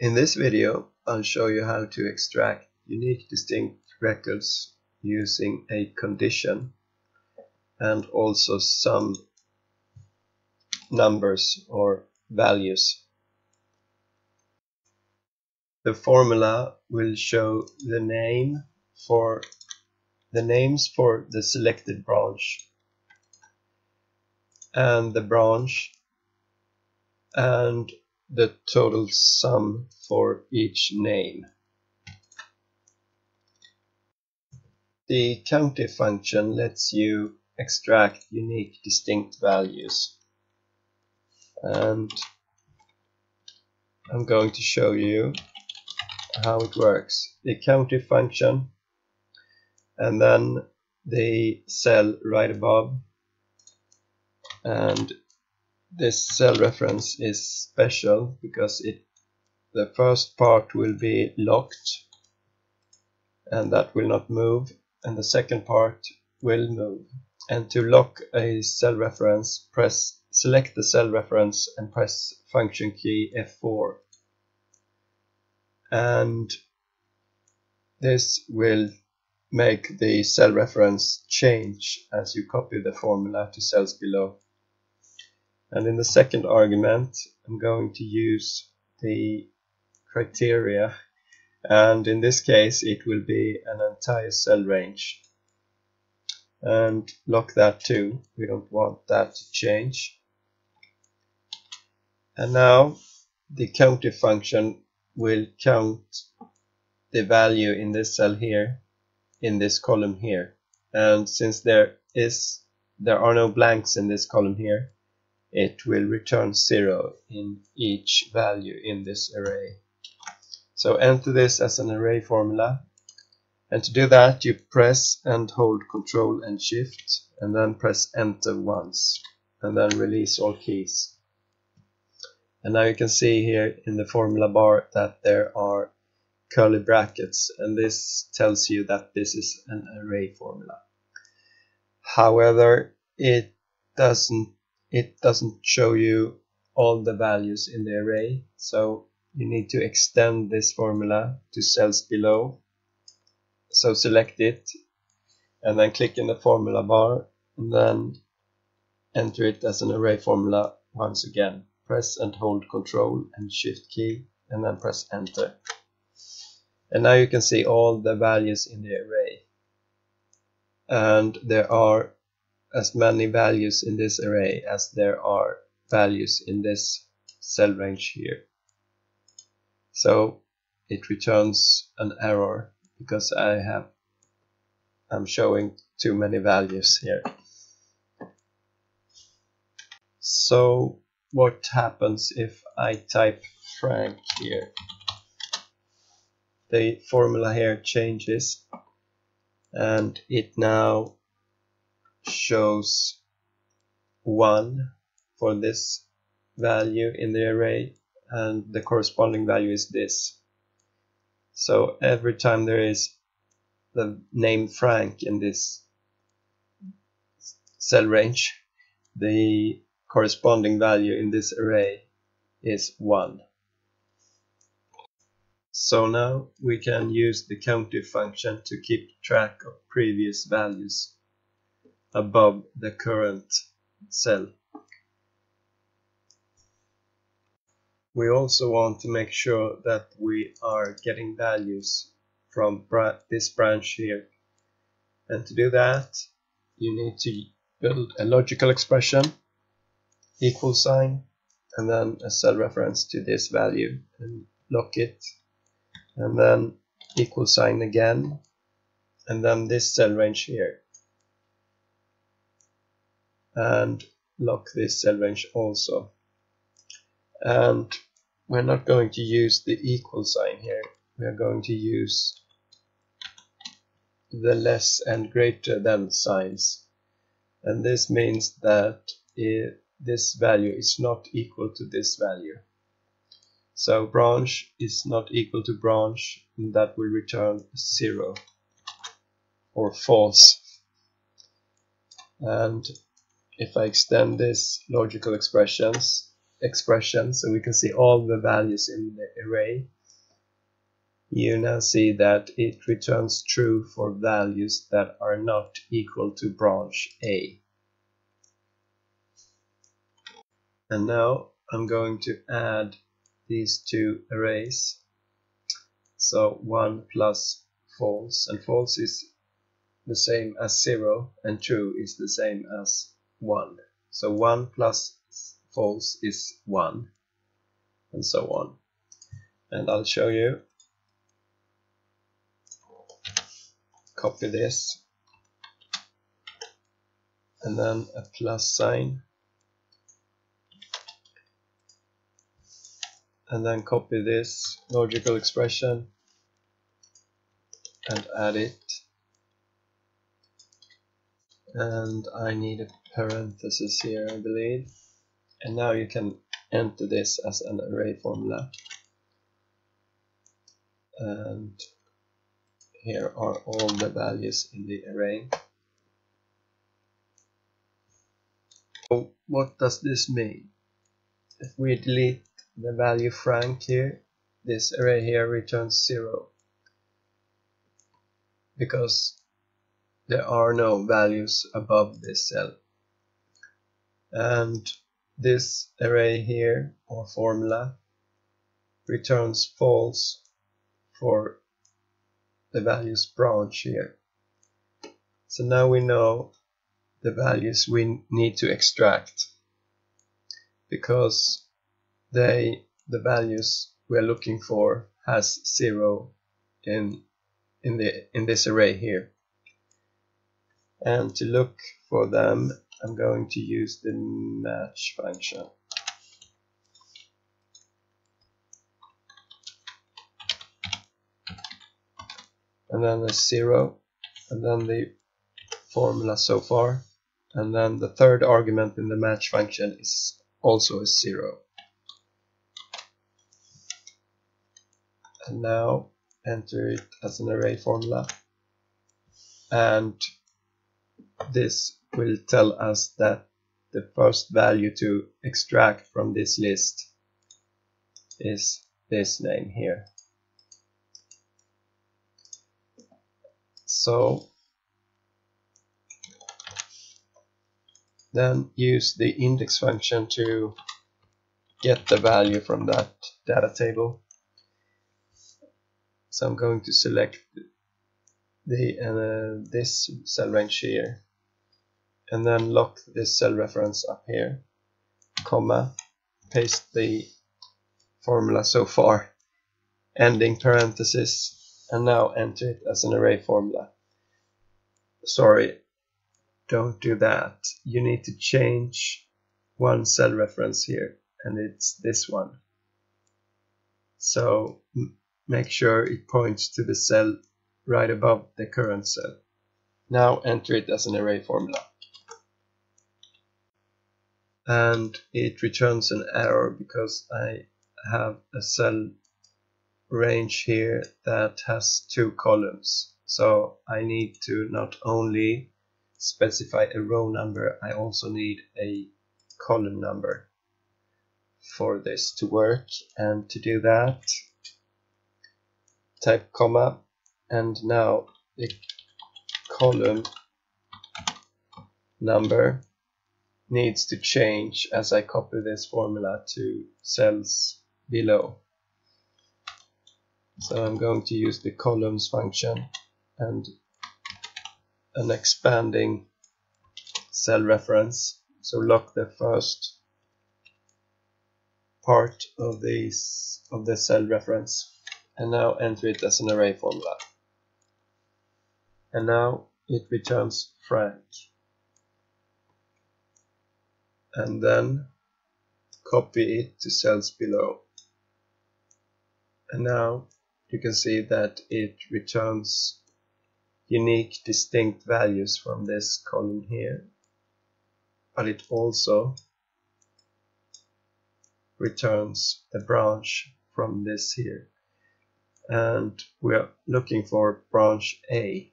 In this video, I'll show you how to extract unique distinct records using a condition and also some numbers or values. The formula will show the name for the names for the selected branch and the branch and the total sum for each name. The COUNTIF function lets you extract unique distinct values and I'm going to show you how it works. The COUNTIF function and then the cell right above and this cell reference is special because it the first part will be locked and that will not move and the second part will move. And to lock a cell reference press select the cell reference and press function key F4 and this will make the cell reference change as you copy the formula to cells below and in the second argument I'm going to use the criteria. And in this case it will be an entire cell range. And lock that too. We don't want that to change. And now the COUNTIF function will count the value in this cell here in this column here. And since there is there are no blanks in this column here it will return 0 in each value in this array. So enter this as an array formula and to do that you press and hold Control and Shift and then press enter once and then release all keys. And now you can see here in the formula bar that there are curly brackets and this tells you that this is an array formula. However, it doesn't it doesn't show you all the values in the array so you need to extend this formula to cells below. So select it and then click in the formula bar and then enter it as an array formula once again. Press and hold control and shift key and then press enter. And now you can see all the values in the array. And there are as many values in this array as there are values in this cell range here. So it returns an error because I have I'm showing too many values here. So what happens if I type Frank here? The formula here changes and it now shows 1 for this value in the array and the corresponding value is this. So every time there is the name Frank in this cell range, the corresponding value in this array is 1. So now we can use the COUNTIF function to keep track of previous values above the current cell. We also want to make sure that we are getting values from this branch here. And to do that, you need to build a logical expression, equal sign, and then a cell reference to this value and lock it. And then equal sign again, and then this cell range here and lock this cell range also. And we're not going to use the equal sign here. We are going to use the less and greater than signs. And this means that it, this value is not equal to this value. So branch is not equal to branch and that will return 0 or false. And if I extend this logical expressions expression so we can see all the values in the array you now see that it returns true for values that are not equal to branch A. And now I'm going to add these two arrays. So 1 plus false, and false is the same as 0, and true is the same as 1. So 1 plus false is 1, and so on. And I'll show you copy this and then a plus sign and then copy this logical expression and add it and I need a parenthesis here I believe and now you can enter this as an array formula and here are all the values in the array. So what does this mean? If we delete the value Frank here, this array here returns 0 because there are no values above this cell. And this array here, or formula, returns false for the values branch here. So now we know the values we need to extract because they the values we're looking for has zero in in the in this array here and to look for them I'm going to use the match function. And then a zero and then the formula so far. And then the third argument in the match function is also a zero. And now enter it as an array formula. And this will tell us that the first value to extract from this list is this name here. So then use the index function to get the value from that data table. So I'm going to select the uh, this cell range here and then lock this cell reference up here comma paste the formula so far ending parenthesis and now enter it as an array formula. Sorry, don't do that. You need to change one cell reference here and it's this one. So make sure it points to the cell right above the current cell. Now enter it as an array formula. And it returns an error because I have a cell range here that has two columns. So I need to not only specify a row number, I also need a column number for this to work. And to do that, type comma, and now the column number needs to change as I copy this formula to cells below. So I'm going to use the columns function and an expanding cell reference. So lock the first part of this of the cell reference and now enter it as an array formula. And now it returns Frank. And then copy it to cells below. And now you can see that it returns unique distinct values from this column here but it also returns a branch from this here. And we are looking for branch A.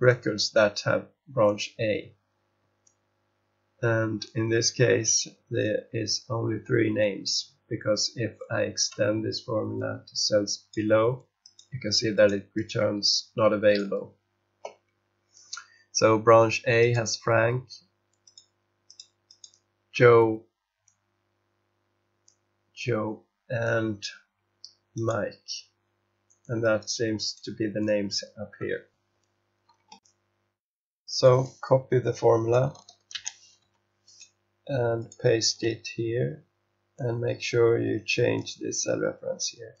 Records that have branch A and in this case there is only three names because if I extend this formula to cells below you can see that it returns not available. So branch A has Frank Joe Joe and Mike. And that seems to be the names up here. So copy the formula and paste it here and make sure you change the cell reference here.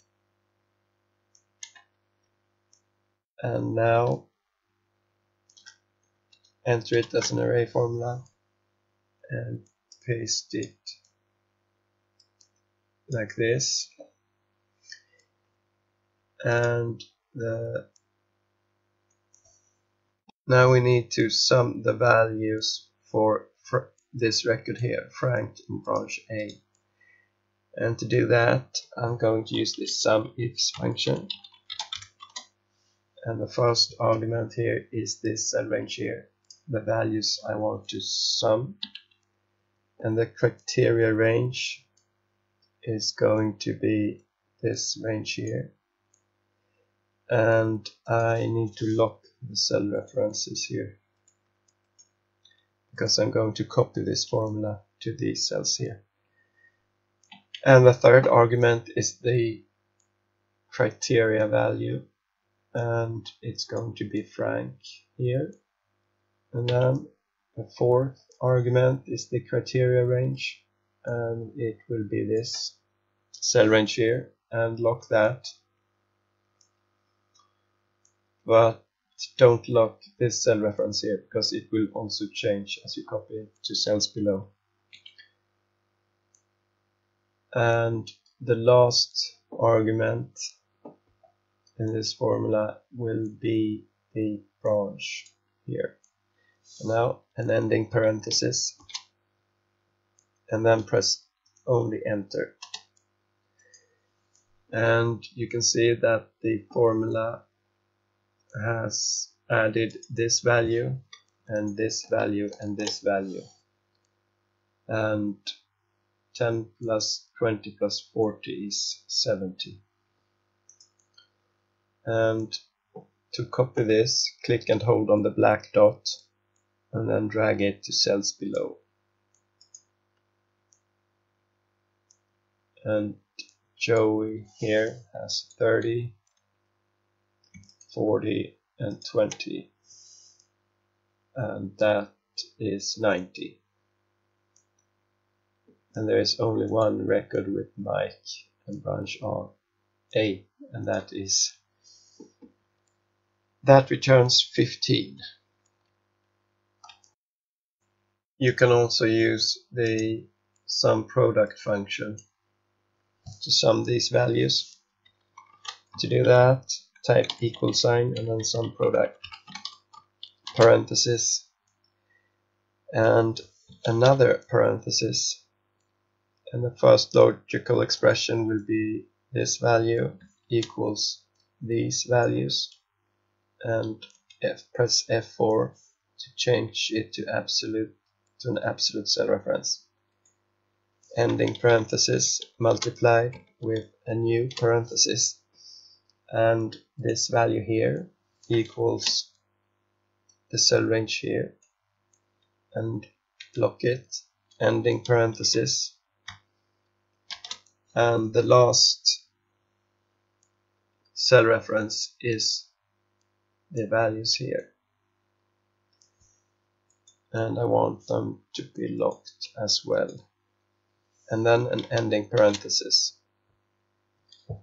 And now enter it as an array formula and paste it like this and the now we need to sum the values for this record here, Frank in branch A. And to do that, I'm going to use this sum ifs function. And the first argument here is this cell range here, the values I want to sum. And the criteria range is going to be this range here. And I need to lock the cell references here because I'm going to copy this formula to these cells here. And the third argument is the criteria value and it's going to be Frank here. And then the fourth argument is the criteria range and it will be this cell range here and lock that. But don't lock this cell reference here because it will also change as you copy to cells below. And the last argument in this formula will be the branch here. now an ending parenthesis and then press only enter. And you can see that the formula has added this value and this value and this value. And 10 plus 20 plus 40 is 70 and to copy this click and hold on the black dot and then drag it to cells below. And Joey here has 30 40 and 20 and that is 90 and there is only one record with Mike and branch on A and that is that returns 15 you can also use the sum product function to sum these values. To do that type equal sign and then sum product parenthesis. And another parenthesis and the first logical expression will be this value equals these values. And F, press F4 to change it to absolute to an absolute cell reference. Ending parenthesis multiplied with a new parenthesis and this value here equals the cell range here and lock it ending parenthesis. And the last cell reference is the values here. And I want them to be locked as well. And then an ending parenthesis.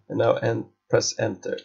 And now end press enter